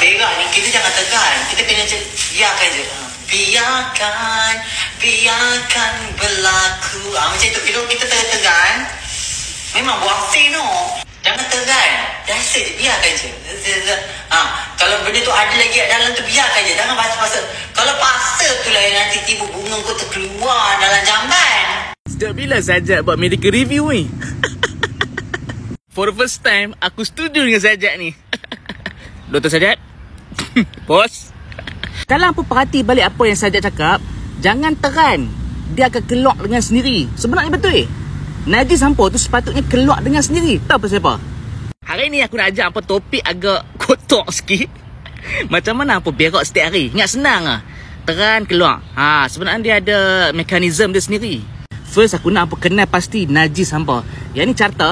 berak ni kita jangan tekan. Kita kena je biarkan je. Ha. Biarkan, biarkan berlaku. Ah macam tu. Kalau kita tekan, memang buang fin tu. Jangan tekan. Biasa je, biarkan je. Ha. Kalau benda tu ada lagi dalam tu, biarkan je. Jangan paksa-paksa. Kalau paksa tu lah yang nanti tiba bunga kau terkeluar dalam jamban. Sejak bila Sajat buat medical review ni? For the first time, aku setuju dengan Sajat ni. Dr. Sajat? Bos? Kalau apa perhati balik apa yang Sajat cakap, jangan teran. Dia akan keluar dengan sendiri. Sebenarnya betul eh? Najis hampa tu sepatutnya keluar dengan sendiri. Tahu apa siapa? Hari ni aku nak ajak apa topik agak kotor sikit. Macam mana apa berak setiap hari? Ingat senang ah. Teran keluar. Ha, sebenarnya dia ada mekanisme dia sendiri. First aku nak apa kenal pasti najis hampa. Yang ni carta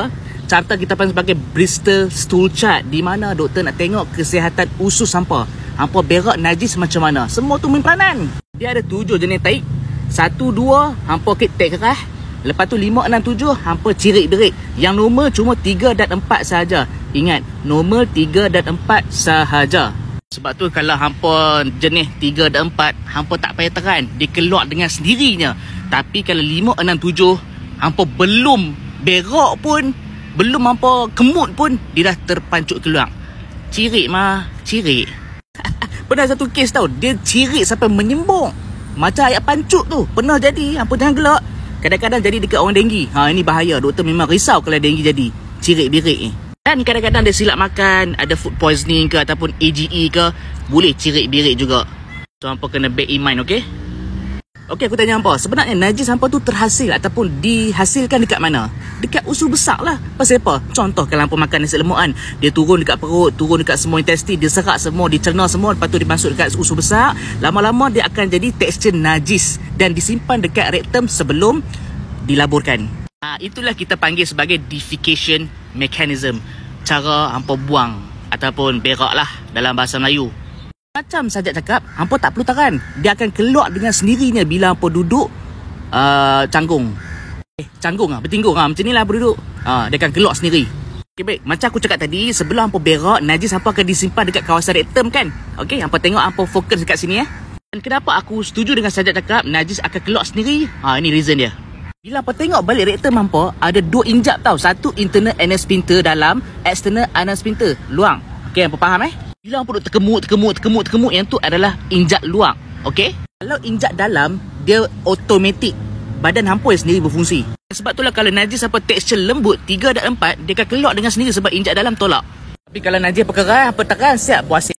carta kita panggil sebagai Bristol Stool Chart di mana doktor nak tengok kesihatan usus hampa. Hampa berak najis macam mana. Semua tu main peranan. Dia ada tujuh jenis taik. Satu, dua, hampa kit tak kerah. Lepas tu lima, enam, tujuh, hampa cirik berik. Yang normal cuma tiga dan empat sahaja. Ingat, normal tiga dan empat sahaja. Sebab tu kalau hampa jenis tiga dan empat, hampa tak payah teran. Dia keluar dengan sendirinya. Tapi kalau lima, enam, tujuh, hampa belum berak pun, belum mampu kemut pun dia dah terpancut keluar. Cirik mah, cirik. Pernah satu kes tau, dia cirik sampai menyembung. Macam ayat pancut tu. Pernah jadi, apa jangan gelak. Kadang-kadang jadi dekat orang denggi. Ha ini bahaya. Doktor memang risau kalau denggi jadi. Cirik-birik ni. Dan kadang-kadang dia silap makan, ada food poisoning ke ataupun AGE ke, boleh cirik-birik juga. So hampa kena back in mind, okey? Okey, aku tanya hampa. Sebenarnya najis hampa tu terhasil ataupun dihasilkan dekat mana? Dekat usus besar lah. Pasal apa? Contoh kalau hampa makan nasi lemukan, dia turun dekat perut, turun dekat semua intestin, dia serak semua, dicerna semua, lepas tu dimasuk dekat usus besar. Lama-lama dia akan jadi tekstur najis dan disimpan dekat rektum sebelum dilaburkan. Ha, itulah kita panggil sebagai defecation mechanism. Cara hampa buang ataupun berak lah dalam bahasa Melayu. Macam saja cakap, hampa tak perlu taran. Dia akan keluar dengan sendirinya bila hampa duduk uh, canggung. Eh, canggung ah, bertinggung ah. Macam inilah hampa duduk. Uh, dia akan keluar sendiri. Okay, baik. Macam aku cakap tadi, sebelum hampa berak, najis hampa akan disimpan dekat kawasan rektum kan? Okey, hampa tengok hampa fokus dekat sini eh. Dan kenapa aku setuju dengan sajak cakap najis akan keluar sendiri? Ha, ini reason dia. Bila hampa tengok balik rektum hampa, ada dua injap tau. Satu internal anal sphincter dalam, external anal sphincter, luang. Okey, hampa faham eh? Bila hampa duduk terkemut, terkemut, terkemut, terkemut, yang tu adalah injak luar. Okey? Kalau injak dalam, dia automatik. Badan hampa sendiri berfungsi. Sebab itulah kalau najis apa tekstur lembut, 3 dan 4, dia akan keluar dengan sendiri sebab injak dalam tolak. Tapi kalau najis apa keras, apa tekan, siap puas.